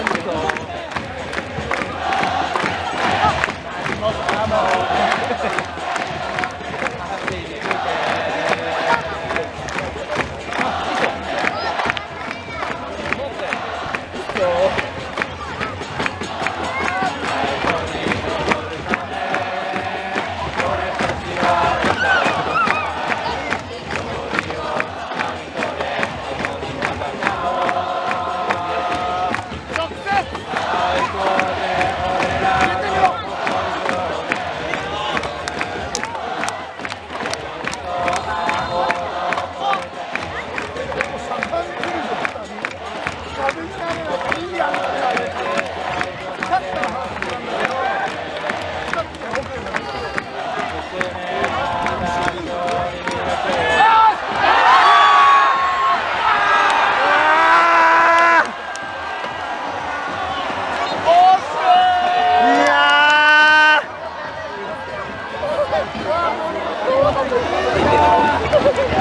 あ! Oh, my God.